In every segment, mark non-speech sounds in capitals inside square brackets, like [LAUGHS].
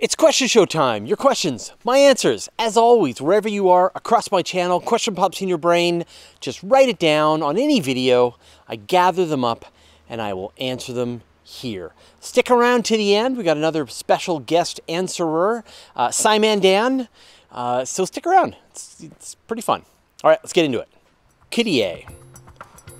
It's question show time. Your questions, my answers, as always, wherever you are across my channel, question pops in your brain, just write it down on any video. I gather them up and I will answer them here. Stick around to the end. We got another special guest answerer, uh, SciManDan. Uh, so stick around. It's, it's pretty fun. All right, let's get into it. Kitty A.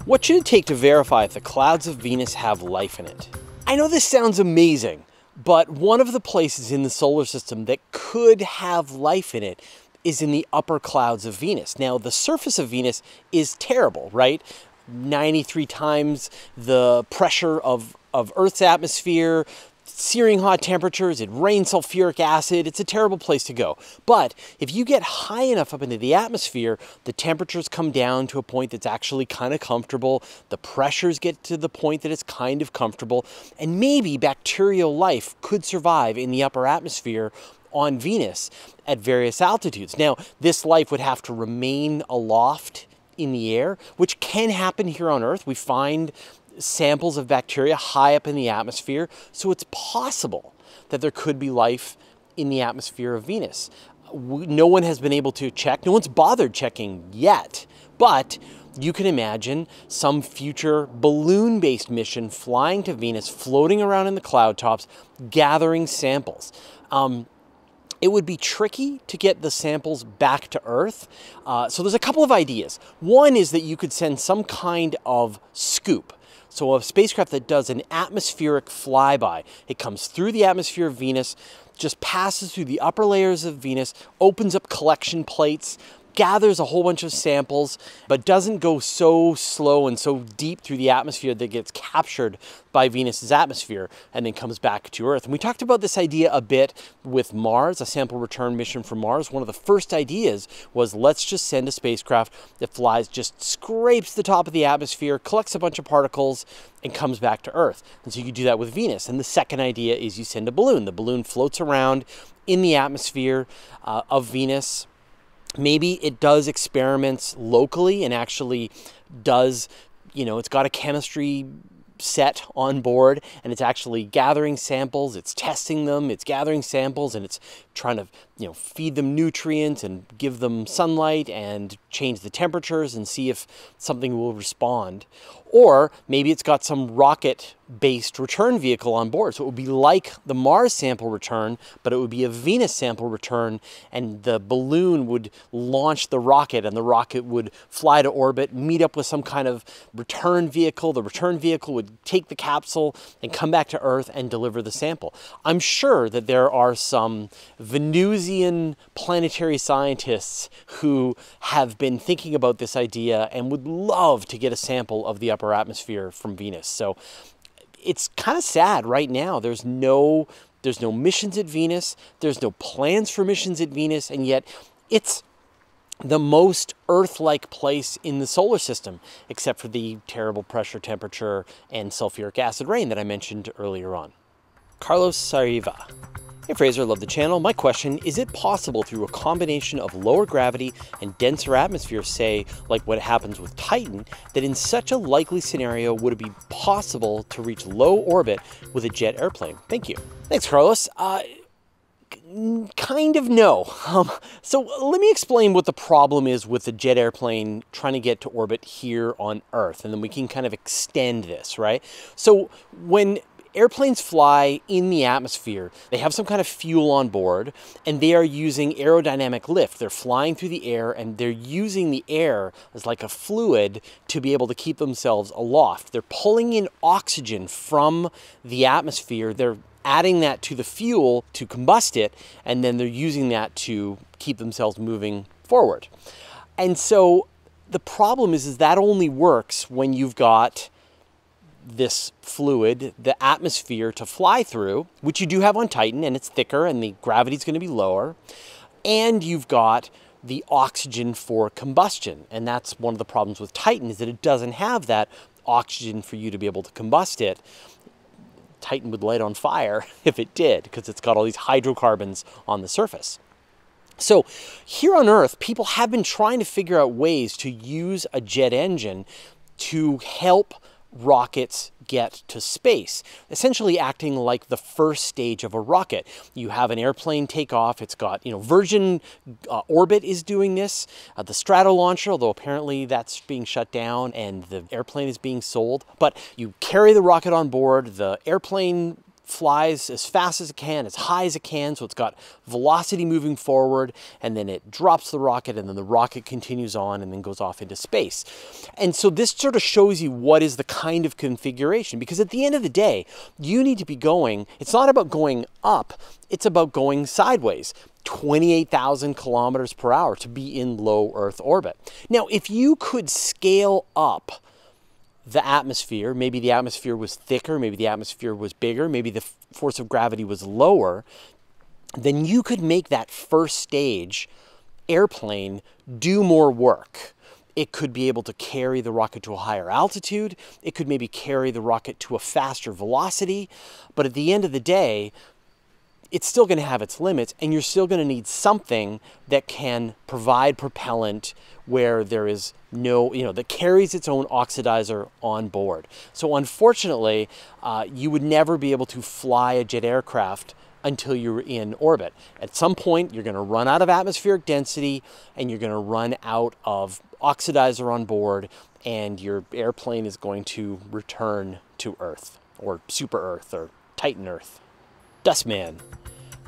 What should it take to verify if the clouds of Venus have life in it? I know this sounds amazing, but one of the places in the solar system that could have life in it is in the upper clouds of Venus. Now, the surface of Venus is terrible, right? 93 times the pressure of, of Earth's atmosphere, searing hot temperatures, it rains sulfuric acid. It's a terrible place to go. But if you get high enough up into the atmosphere, the temperatures come down to a point that's actually kind of comfortable. The pressures get to the point that it's kind of comfortable. And maybe bacterial life could survive in the upper atmosphere on Venus at various altitudes. Now, this life would have to remain aloft in the air, which can happen here on Earth. We find samples of bacteria high up in the atmosphere, so it's possible that there could be life in the atmosphere of Venus. No one has been able to check, no one's bothered checking yet, but you can imagine some future balloon based mission flying to Venus, floating around in the cloud tops, gathering samples. Um, it would be tricky to get the samples back to Earth. Uh, so there's a couple of ideas. One is that you could send some kind of scoop. So a spacecraft that does an atmospheric flyby, it comes through the atmosphere of Venus, just passes through the upper layers of Venus, opens up collection plates, gathers a whole bunch of samples, but doesn't go so slow and so deep through the atmosphere that gets captured by Venus's atmosphere and then comes back to Earth. And we talked about this idea a bit with Mars, a sample return mission from Mars. One of the first ideas was let's just send a spacecraft that flies, just scrapes the top of the atmosphere, collects a bunch of particles, and comes back to Earth. And so you could do that with Venus. And the second idea is you send a balloon. The balloon floats around in the atmosphere uh, of Venus maybe it does experiments locally and actually does you know it's got a chemistry set on board and it's actually gathering samples it's testing them it's gathering samples and it's trying to you know feed them nutrients and give them sunlight and change the temperatures and see if something will respond. Or maybe it's got some rocket based return vehicle on board. So it would be like the Mars sample return, but it would be a Venus sample return, and the balloon would launch the rocket, and the rocket would fly to orbit, meet up with some kind of return vehicle. The return vehicle would take the capsule and come back to Earth and deliver the sample. I'm sure that there are some Venusian planetary scientists who have been thinking about this idea and would love to get a sample of the upper atmosphere from Venus. So it's kind of sad right now. There's no there's no missions at Venus. There's no plans for missions at Venus, and yet it's the most Earth-like place in the solar system, except for the terrible pressure, temperature, and sulfuric acid rain that I mentioned earlier on. Carlos Sariva. Hey Fraser, love the channel. My question, is it possible through a combination of lower gravity and denser atmosphere, say like what happens with Titan, that in such a likely scenario would it be possible to reach low orbit with a jet airplane? Thank you. Thanks Carlos. Uh, kind of no. [LAUGHS] Um, so let me explain what the problem is with the jet airplane trying to get to orbit here on Earth, and then we can kind of extend this, right? So when airplanes fly in the atmosphere. They have some kind of fuel on board and they are using aerodynamic lift. They're flying through the air and they're using the air as like a fluid to be able to keep themselves aloft. They're pulling in oxygen from the atmosphere. They're adding that to the fuel to combust it and then they're using that to keep themselves moving forward. And so the problem is, is that only works when you've got this fluid, the atmosphere to fly through, which you do have on Titan, and it's thicker and the gravity is going to be lower. And you've got the oxygen for combustion. And that's one of the problems with Titan is that it doesn't have that oxygen for you to be able to combust it. Titan would light on fire [LAUGHS] if it did because it's got all these hydrocarbons on the surface. So here on Earth, people have been trying to figure out ways to use a jet engine to help rockets get to space, essentially acting like the first stage of a rocket. You have an airplane take off. It's got, you know, Virgin uh, Orbit is doing this. Uh, the Strato launcher, although apparently that's being shut down and the airplane is being sold. But you carry the rocket on board. The airplane flies as fast as it can, as high as it can, so it's got velocity moving forward, and then it drops the rocket, and then the rocket continues on and then goes off into space. And so this sort of shows you what is the kind of configuration, because at the end of the day, you need to be going, it's not about going up, it's about going sideways. 28,000 kilometers per hour to be in low Earth orbit. Now, if you could scale up the atmosphere. Maybe the atmosphere was thicker, maybe the atmosphere was bigger, maybe the force of gravity was lower. Then you could make that first stage airplane do more work. It could be able to carry the rocket to a higher altitude. It could maybe carry the rocket to a faster velocity. But at the end of the day, it's still going to have its limits, and you're still going to need something that can provide propellant where there is no, you know, that carries its own oxidizer on board. So unfortunately, uh, you would never be able to fly a jet aircraft until you're in orbit. At some point, you're going to run out of atmospheric density and you're going to run out of oxidizer on board, and your airplane is going to return to Earth or Super Earth or Titan Earth. Dustman.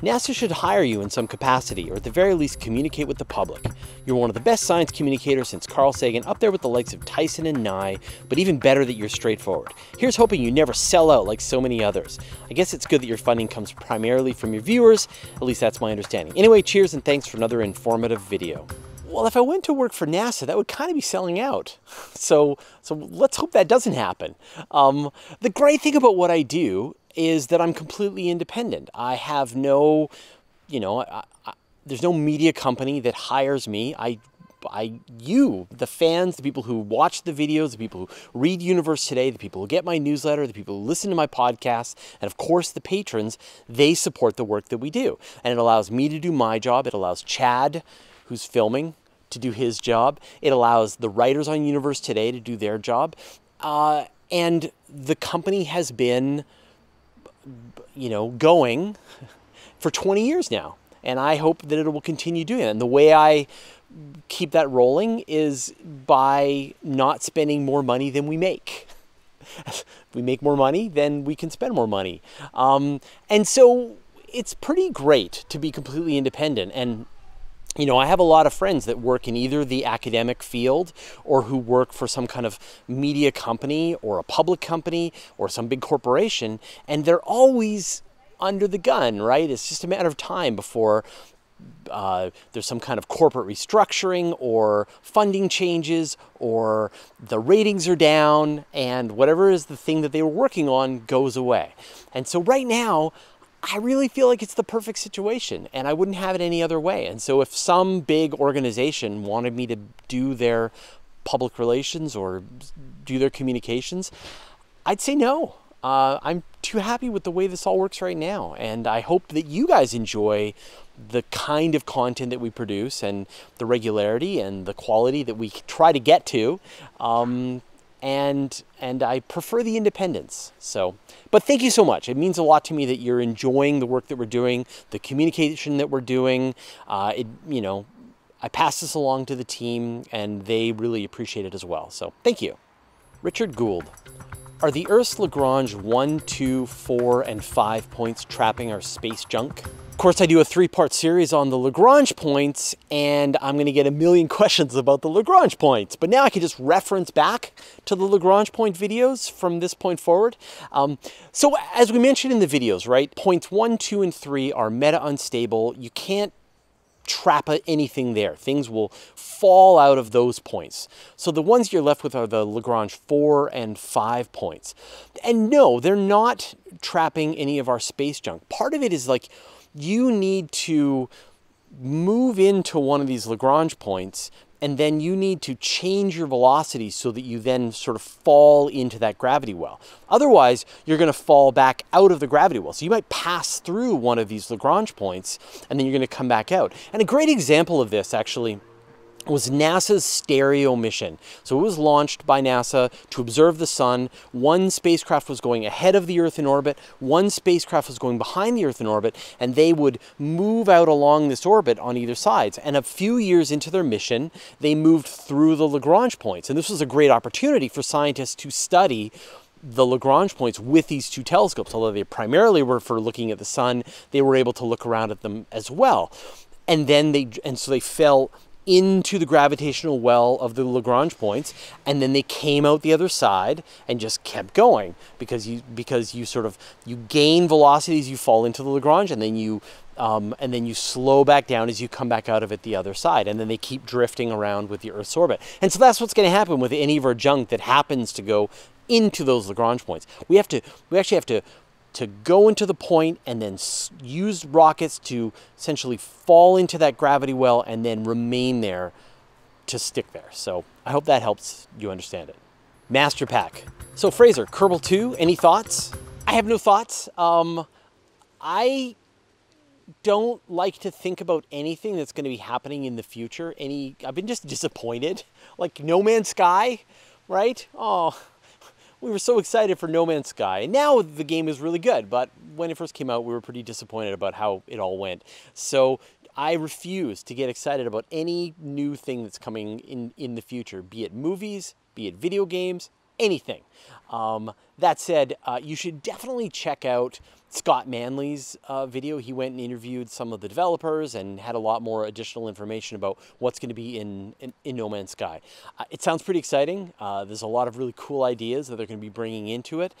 NASA should hire you in some capacity, or at the very least communicate with the public. You're one of the best science communicators since Carl Sagan, up there with the likes of Tyson and Nye, but even better that you're straightforward. Here's hoping you never sell out like so many others. I guess it's good that your funding comes primarily from your viewers, at least that's my understanding. Anyway, cheers and thanks for another informative video. Well, if I went to work for NASA, that would kind of be selling out. [LAUGHS] So, so let's hope that doesn't happen. Um, the great thing about what I do is that I'm completely independent. I have no, you know, I, I, there's no media company that hires me. I I, you, the fans, the people who watch the videos, the people who read Universe Today, the people who get my newsletter, the people who listen to my podcast, and of course the patrons, they support the work that we do. And it allows me to do my job. It allows Chad, who's filming, to do his job. It allows the writers on Universe Today to do their job. Uh, and the company has been you know, going for 20 years now. And I hope that it will continue doing. And the way I keep that rolling is by not spending more money than we make. if [LAUGHS] we make more money, then we can spend more money. Um, and so it's pretty great to be completely independent. And you know, I have a lot of friends that work in either the academic field or who work for some kind of media company or a public company or some big corporation, and they're always under the gun, right? It's just a matter of time before uh, there's some kind of corporate restructuring or funding changes or the ratings are down and whatever is the thing that they were working on goes away. And so right now, I really feel like it's the perfect situation and I wouldn't have it any other way. And so if some big organization wanted me to do their public relations or do their communications, I'd say no. Uh, I'm too happy with the way this all works right now. And I hope that you guys enjoy the kind of content that we produce and the regularity and the quality that we try to get to. Um, and and I prefer the independence. So, but thank you so much. It means a lot to me that you're enjoying the work that we're doing, the communication that we're doing. Uh, it, you know, I pass this along to the team, and they really appreciate it as well. So, thank you, Richard Gould. Are the Earth's Lagrange 1, 2, 4, and 5 points trapping our space junk? Course, I do a three-part series on the Lagrange points, and I'm going to get a million [LAUGHS] questions about the Lagrange points. But now I can just reference back to the Lagrange point videos from this point forward. Um, so as we mentioned in the videos, right, points 1, 2, and 3 are meta-unstable. You can't trap anything there. Things will fall out of those points. So the ones you're left with are the Lagrange 4 and 5 points. And no, they're not trapping any of our space junk. Part of it is like you need to move into one of these Lagrange points and then you need to change your velocity so that you then sort of fall into that gravity well. Otherwise, you're going to fall back out of the gravity well. So you might pass through one of these Lagrange points and then you're going to come back out. And a great example of this actually was NASA's STEREO mission. So it was launched by NASA to observe the sun. One spacecraft was going ahead of the Earth in orbit, one spacecraft was going behind the Earth in orbit, and they would move out along this orbit on either sides. And a few years into their mission, they moved through the Lagrange points. And this was a great opportunity for scientists to study the Lagrange points with these two telescopes. Although they primarily were for looking at the sun, they were able to look around at them as well. And then they, and so they fell into the gravitational well of the Lagrange points and then they came out the other side and just kept going because you because you sort of you gain velocity as you fall into the Lagrange and then you um, and then you slow back down as you come back out of it the other side and then they keep drifting around with the Earth's orbit. And so that's what's going to happen with any of our junk that happens to go into those Lagrange points. We have to we actually have to to go into the point and then use rockets to essentially fall into that gravity well and then remain there to stick there. So I hope that helps you understand it. Master Pack. So Fraser, Kerbal 2, any thoughts? I have no thoughts. Um, I don't like to think about anything that's going to be happening in the future. Any, I've been just disappointed. [LAUGHS] Like No Man's Sky, right? Oh, we were so excited for No Man's Sky. And Now the game is really good, but when it first came out, we were pretty disappointed about how it all went. So I refuse to get excited about any new thing that's coming in, in the future, be it movies, be it video games, anything. Um, that said, uh, you should definitely check out Scott Manley's uh, video. He went and interviewed some of the developers and had a lot more additional information about what's going to be in, in, in, No Man's Sky. Uh, it sounds pretty exciting. Uh, there's a lot of really cool ideas that they're going to be bringing into it.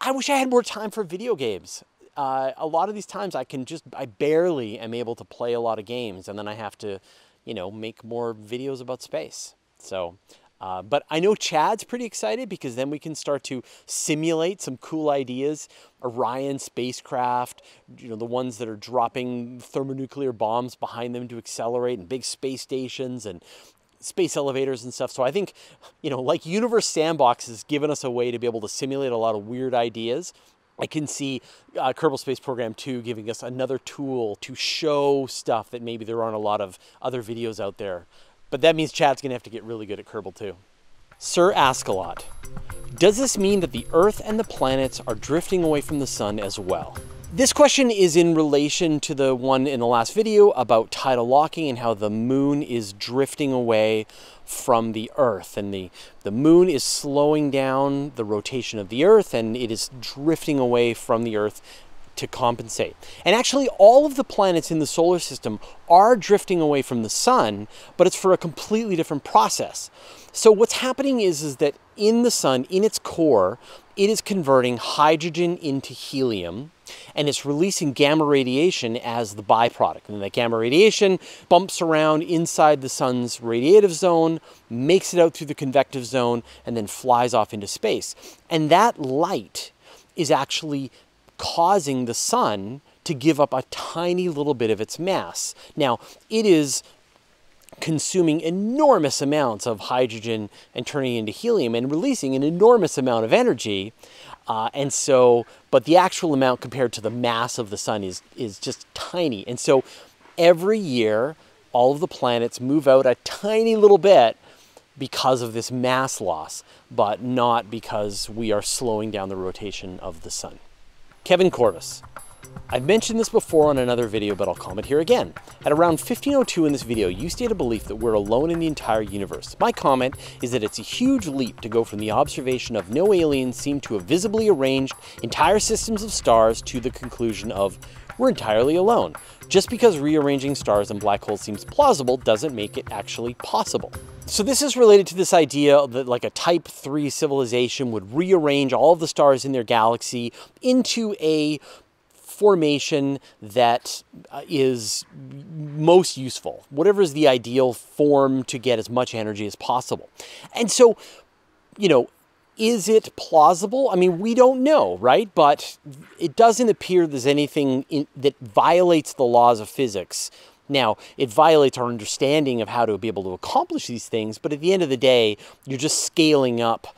I wish I had more time for video games. Uh, a lot of these times I can just, I barely am able to play a lot of games and then I have to, you know, make more videos about space. So uh, but I know Chad's pretty excited because then we can start to simulate some cool ideas. Orion spacecraft, you know, the ones that are dropping thermonuclear bombs behind them to accelerate, and big space stations and space elevators and stuff. So I think, you know, like Universe Sandbox has given us a way to be able to simulate a lot of weird ideas. I can see uh, Kerbal Space Program 2 giving us another tool to show stuff that maybe there aren't a lot of other videos out there but that means Chad's gonna have to get really good at Kerbal too. Sir Askalot, does this mean that the Earth and the planets are drifting away from the sun as well? This question is in relation to the one in the last video about tidal locking and how the moon is drifting away from the Earth. And the, the moon is slowing down the rotation of the Earth and it is drifting away from the Earth to compensate. And actually, all of the planets in the solar system are drifting away from the sun, but it's for a completely different process. So what's happening is, is that in the sun, in its core, it is converting hydrogen into helium and it's releasing gamma radiation as the byproduct. And that gamma radiation bumps around inside the sun's radiative zone, makes it out through the convective zone, and then flies off into space. And that light is actually causing the sun to give up a tiny little bit of its mass. Now, it is consuming enormous amounts of hydrogen and turning into helium and releasing an enormous amount of energy. Uh, and so, but the actual amount compared to the mass of the sun is, is just tiny. And so every year, all of the planets move out a tiny little bit because of this mass loss, but not because we are slowing down the rotation of the sun. Kevin Corvus. I've mentioned this before on another video, but I'll comment here again. At around 1502 in this video, you state a belief that we're alone in the entire universe. My comment is that it's a huge leap to go from the observation of no aliens seem to have visibly arranged entire systems of stars to the conclusion of we're entirely alone. Just because rearranging stars and black holes seems plausible doesn't make it actually possible. So this is related to this idea that like a type 3 civilization would rearrange all of the stars in their galaxy into a formation that uh, most useful, whatever is the ideal form to get as much energy as possible. And so, you know, is it plausible? I mean, we don't know, right? But it doesn't appear there's anything in, that violates the laws of physics. Now, it violates our understanding of how to be able to accomplish these things, but at the end of the day, you're just scaling up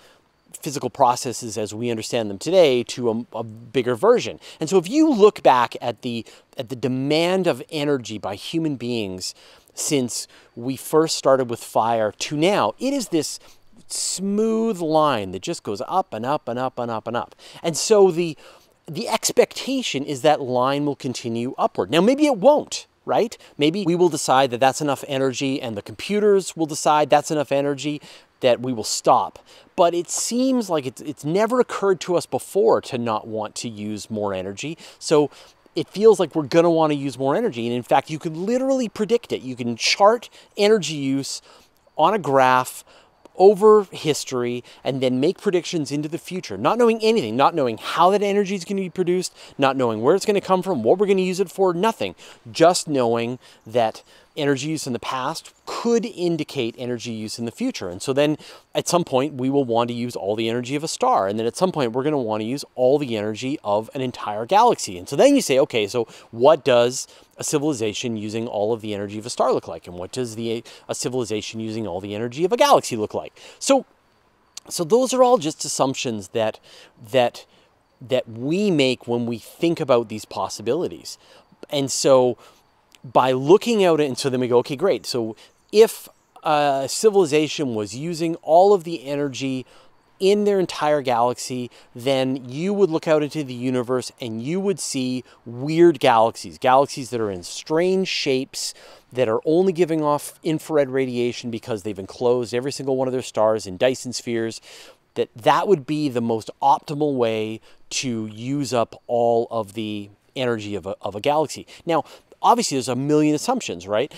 physical processes as we understand them today to a, a, bigger version. And so if you look back at the at the demand of energy by human beings since we first started with fire to now. It is this smooth line that just goes up and up and up and up and up. And so the the expectation is that line will continue upward. Now maybe it won't, right? Maybe we will decide that that's enough energy and the computers will decide that's enough energy that we will stop. But it seems like it's, it's never occurred to us before to not want to use more energy. So it feels like we're going to want to use more energy. And in fact, you can literally predict it. You can chart energy use on a graph over history and then make predictions into the future, not knowing anything, not knowing how that energy is going to be produced, not knowing where it's going to come from, what we're going to use it for, nothing. Just knowing that energy use in the past could indicate energy use in the future. And so then at some point we will want to use all the energy of a star. And then at some point we're going to want to use all the energy of an entire galaxy. And so then you say, okay, so what does a civilization using all of the energy of a star look like? And what does the a civilization using all the energy of a galaxy look like? So so those are all just assumptions that that that we make when we think about these possibilities. And so by looking out and so then we go, okay, great. So if a civilization was using all of the energy in their entire galaxy, then you would look out into the universe and you would see weird galaxies, galaxies that are in strange shapes, that are only giving off infrared radiation because they've enclosed every single one of their stars in Dyson spheres. That that would be the most optimal way to use up all of the energy of a, of a galaxy. Now, obviously there's a million assumptions, right?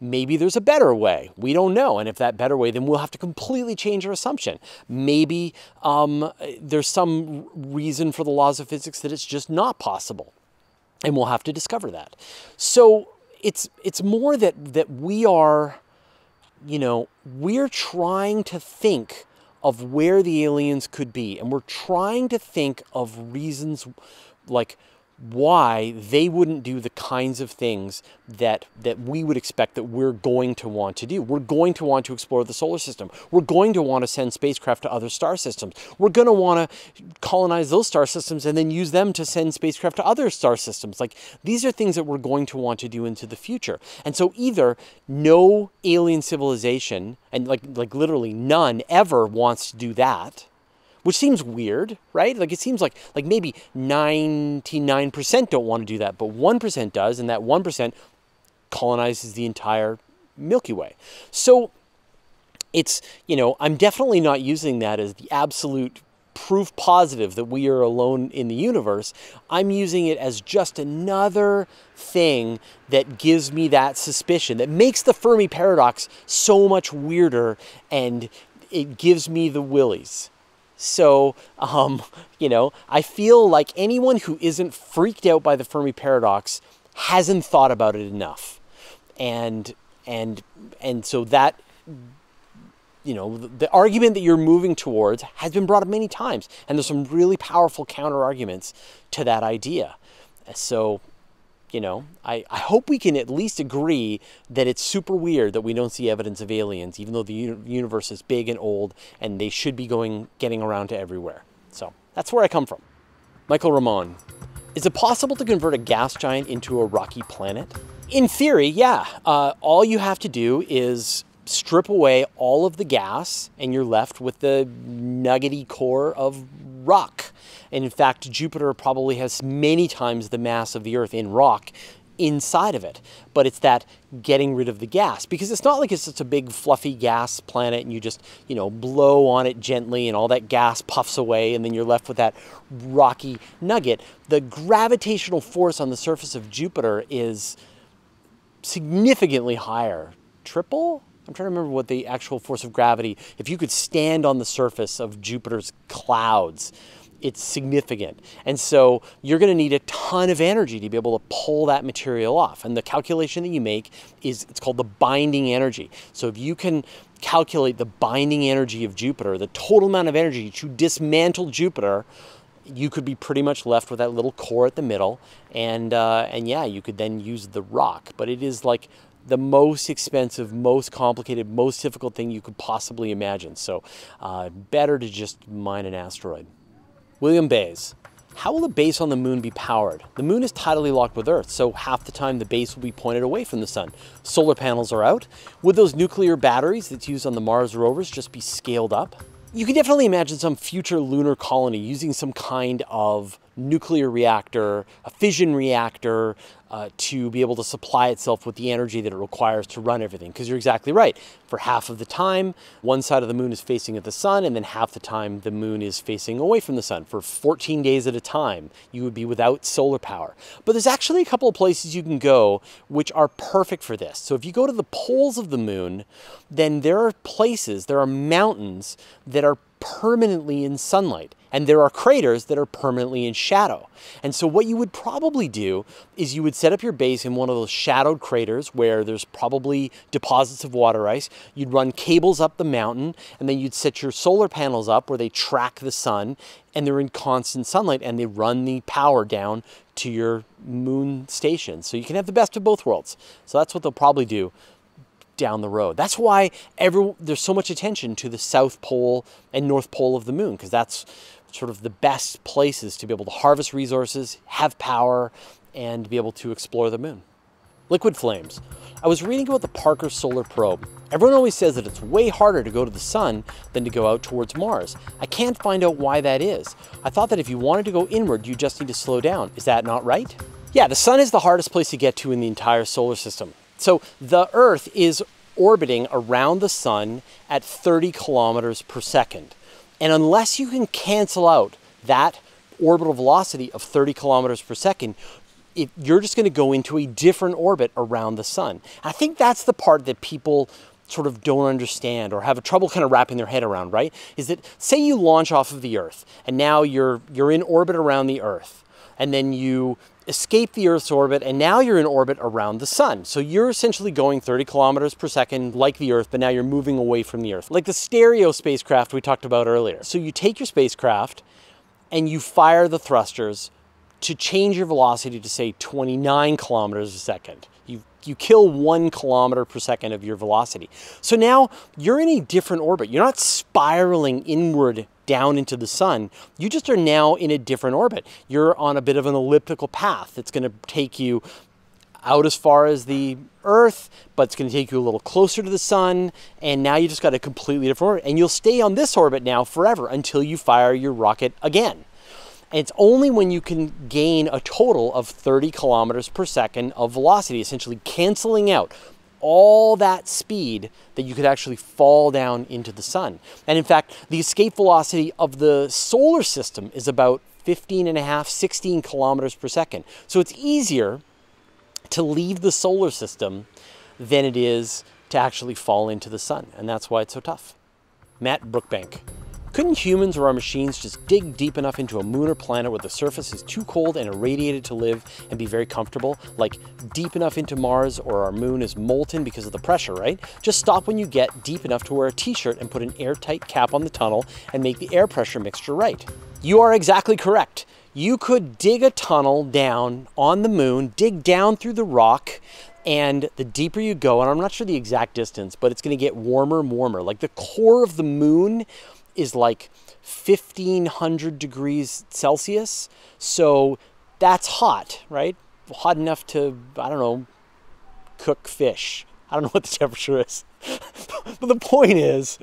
Maybe there's a better way. We don't know. And if that better way, then we'll have to completely change our assumption. Maybe um, there's some reason for the laws of physics that it's just not possible. And we'll have to discover that. So it's, it's more that, that we are, you know, we're trying to think of where the aliens could be. And we're trying to think of reasons like why they wouldn't do the kinds of things that that we would expect that we're going to want to do. We're going to want to explore the solar system. We're going to want to send spacecraft to other star systems. We're going to want to colonize those star systems and then use them to send spacecraft to other star systems. Like these are things that we're going to want to do into the future. And so either no alien civilization and like like literally none ever wants to do that which seems weird, right? Like it seems like like maybe 99% don't want to do that, but 1% does, and that 1% colonizes the entire Milky Way. So it's, you know, I'm definitely not using that as the absolute proof positive that we are alone in the universe. I'm using it as just another thing that gives me that suspicion, that makes the Fermi paradox so much weirder and it gives me the willies. So, um, [LAUGHS] you know, I feel like anyone who isn't freaked out by the Fermi paradox hasn't thought about it enough. And and and so that you know, the, the argument that you're moving towards has been brought up many times, and there's some really powerful counter arguments to that idea. So, you know, I, I hope we can at least agree that it's super weird that we don't see evidence of aliens, even though the universe is big and old and they should be going getting around to everywhere. So that's where I come from. Michael Ramon. Is it possible to convert a gas giant into a rocky planet? In theory, yeah. Uh, all you have to do is strip away all of the gas and you're left with the nuggety core of rock. And in fact, Jupiter probably has many times the mass of the Earth in rock inside of it. But it's that getting rid of the gas because it's not like it's just a big fluffy gas planet and you just, you know, blow on it gently and all that gas puffs away and then you're left with that rocky nugget. The gravitational force on the surface of Jupiter is significantly higher. Triple? I'm trying to remember what the actual force of gravity, if you could stand on the surface of Jupiter's clouds, it's significant. And so you're going to need a ton of energy to be able to pull that material off. And the calculation that you make is it's called the binding energy. So if you can calculate the binding energy of Jupiter, the total amount of energy to dismantle Jupiter, you could be pretty much left with that little core at the middle. And, uh, and yeah, you could then use the rock. But it is like the most expensive, most complicated, most difficult thing you could possibly imagine. So uh, better to just mine an asteroid. William Bays. how will the base on the moon be powered? The moon is tidally locked with Earth, so half the time the base will be pointed away from the sun. Solar panels are out. Would those nuclear batteries that's used on the Mars rovers just be scaled up? You can definitely imagine some future lunar colony using some kind of nuclear reactor, a fission reactor, uh, to be able to supply itself with the energy that it requires to run everything. Because you're exactly right. For half of the time, one side of the moon is facing at the sun, and then half the time the moon is facing away from the sun. For 14 days at a time, you would be without solar power. But there's actually a couple of places you can go which are perfect for this. So if you go to the poles of the moon, then there are places, there are mountains that are permanently in sunlight. And there are craters that are permanently in shadow. And so what you would probably do is you would set up your base in one of those shadowed craters where there's probably deposits of water ice. You'd run cables up the mountain and then you'd set your solar panels up where they track the sun and they're in constant sunlight and they run the power down to your moon station. So you can have the best of both worlds. So that's what they'll probably do down the road. That's why every, there's so much attention to the south pole and north pole of the moon, because that's sort of the best places to be able to harvest resources, have power, and be able to explore the moon. Liquid flames. I was reading about the Parker Solar Probe. Everyone always says that it's way harder to go to the sun than to go out towards Mars. I can't find out why that is. I thought that if you wanted to go inward, you just need to slow down. Is that not right? Yeah, the sun is the hardest place to get to in the entire solar system. So the Earth is orbiting around the sun at 30 kilometers per second. And unless you can cancel out that orbital velocity of 30 kilometers per second, it, you're just going to go into a different orbit around the sun. I think that's the part that people sort of don't understand or have a trouble kind of wrapping their head around, right? Is that say you launch off of the Earth and now you're you're in orbit around the Earth and then you escape the Earth's orbit, and now you're in orbit around the sun. So you're essentially going 30 kilometers per second like the Earth, but now you're moving away from the Earth, like the stereo spacecraft we talked about earlier. So you take your spacecraft and you fire the thrusters to change your velocity to say 29 kilometers a second. You, you kill one kilometer per second of your velocity. So now you're in a different orbit. You're not spiraling inward down into the sun, you just are now in a different orbit. You're on a bit of an elliptical path that's going to take you out as far as the Earth, but it's going to take you a little closer to the sun, and now you just got a completely different orbit. And you'll stay on this orbit now forever until you fire your rocket again. And it's only when you can gain a total of 30 kilometers per second of velocity, essentially canceling out all that speed that you could actually fall down into the sun. And in fact, the escape velocity of the solar system is about 15 and a half, 16 kilometers per second. So it's easier to leave the solar system than it is to actually fall into the sun. And that's why it's so tough. Matt Brookbank. Couldn't humans or our machines just dig deep enough into a moon or planet where the surface is too cold and irradiated to live and be very comfortable? Like deep enough into Mars or our moon is molten because of the pressure, right? Just stop when you get deep enough to wear a t-shirt and put an airtight cap on the tunnel and make the air pressure mixture right. You are exactly correct. You could dig a tunnel down on the moon, dig down through the rock, and the deeper you go, and I'm not sure the exact distance, but it's going to get warmer and warmer. Like the core of the moon is like 1500 degrees Celsius. So that's hot, right? Hot enough to, I don't know, cook fish. I don't know [LAUGHS] what the temperature is. [LAUGHS] but the point is,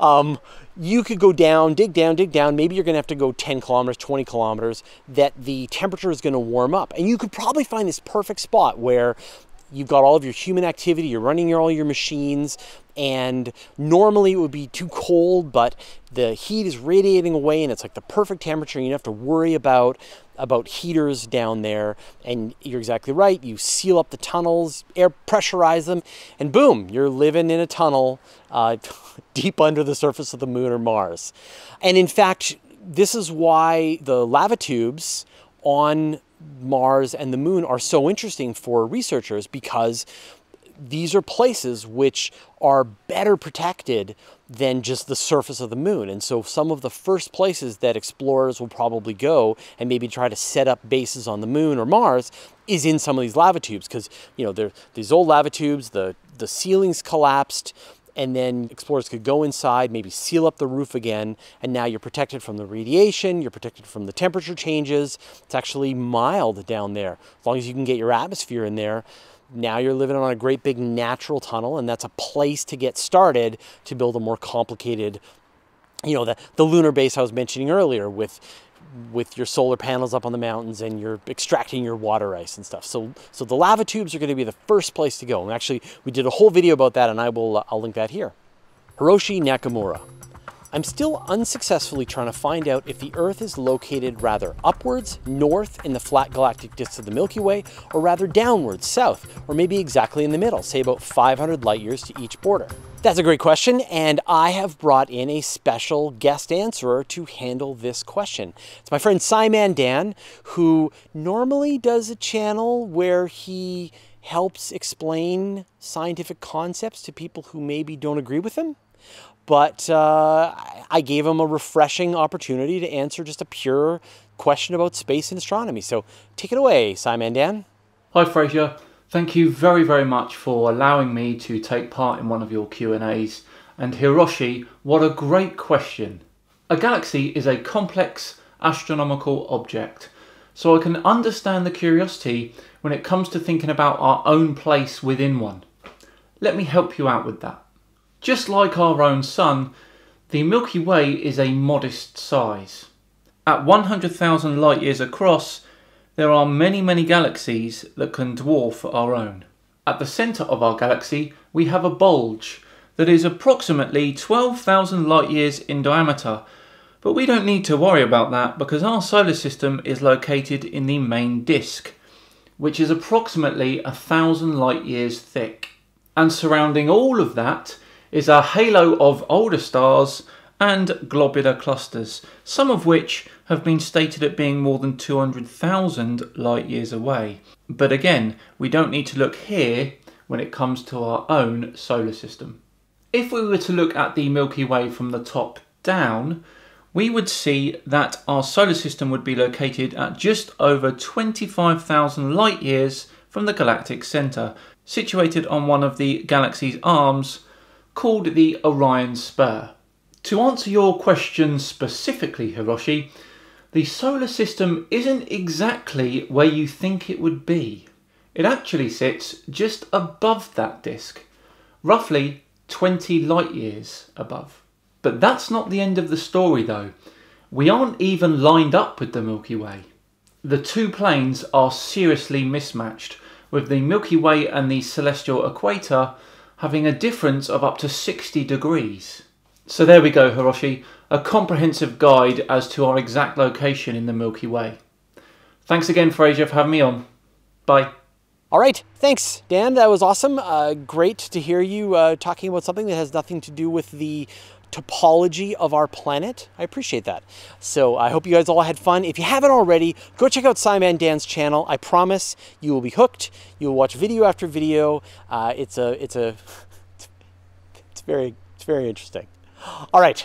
um, you could go down, dig down, dig down. Maybe you're going to have to go 10 kilometers, 20 kilometers, that the temperature is going to warm up. And you could probably find this perfect spot where you've got all of your human activity, you're running all your machines, and normally it would be too cold, but the heat is radiating away and it's like the perfect temperature. You don't have to worry about about heaters down there. And you're exactly right. You seal up the tunnels, air pressurize them, and boom, you're living in a tunnel uh, [LAUGHS] deep under the surface of the moon or Mars. And in fact, this is why the lava tubes on Mars and the moon are so interesting for researchers because these are places which are better protected than just the surface of the moon. And so some of the first places that explorers will probably go and maybe try to set up bases on the moon or Mars is in some of these lava tubes because, you know, these old lava tubes, the, the ceilings collapsed, and then explorers could go inside, maybe seal up the roof again, and now you're protected from the radiation, you're protected from the temperature changes. It's actually mild down there. As long as you can get your atmosphere in there, now you're living on a great big natural tunnel, and that's a place to get started to build a more complicated, you know, the, the lunar base I was mentioning earlier with with your solar panels up on the mountains and you're extracting your water ice and stuff. So, so the lava tubes are going to be the first place to go. And actually, we did a whole video about that, and I will uh, I'll link that here. Hiroshi Nakamura. I'm still unsuccessfully trying to find out if the Earth is located rather upwards, north in the flat galactic disk of the Milky Way, or rather downwards, south, or maybe exactly in the middle, say about 500 light years to each border. That's a great question, and I have brought in a special guest answerer to handle this question. It's my friend SciManDan, who normally does a channel where he helps explain scientific concepts to people who maybe don't agree with him but uh, I gave him a refreshing opportunity to answer just a pure question about space and astronomy. So take it away, Simon Dan. Hi, Fraser. Thank you very, very much for allowing me to take part in one of your Q&As. And Hiroshi, what a great question. A galaxy is a complex astronomical object. So I can understand the curiosity when it comes to thinking about our own place within one. Let me help you out with that. Just like our own Sun, the Milky Way is a modest size. At 100,000 light years across, there are many, many galaxies that can dwarf our own. At the centre of our galaxy, we have a bulge that is approximately 12,000 light years in diameter, but we don't need to worry about that because our solar system is located in the main disk, which is approximately a thousand light years thick. And surrounding all of that is a halo of older stars and globular clusters, some of which have been stated at being more than 200,000 light years away. But again, we don't need to look here when it comes to our own solar system. If we were to look at the Milky Way from the top down, we would see that our solar system would be located at just over 25,000 light years from the galactic centre, situated on one of the galaxy's arms called the Orion Spur. To answer your question specifically, Hiroshi, the solar system isn't exactly where you think it would be. It actually sits just above that disk, roughly 20 light years above. But that's not the end of the story though. We aren't even lined up with the Milky Way. The two planes are seriously mismatched, with the Milky Way and the celestial equator having a difference of up to 60 degrees. So there we go, Hiroshi, a comprehensive guide as to our exact location in the Milky Way. Thanks again, Fraser, for having me on. Bye. All right, thanks, Dan. That was awesome. Uh, great to hear you uh, talking about something that has nothing to do with the topology of our planet. I appreciate that. So I hope you guys all had fun. If you haven't already, go check out SciManDan's channel. I promise you will be hooked. You will watch video after video. Uh, it's a, it's a, it's very, it's very interesting. All right.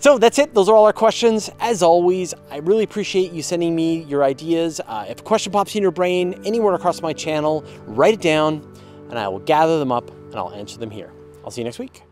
So that's it. Those are all our questions. As always, I really appreciate you sending me your ideas. Uh, if a question pops in your brain anywhere across my channel, write it down and I will gather them up and I'll answer them here. I'll see you next week.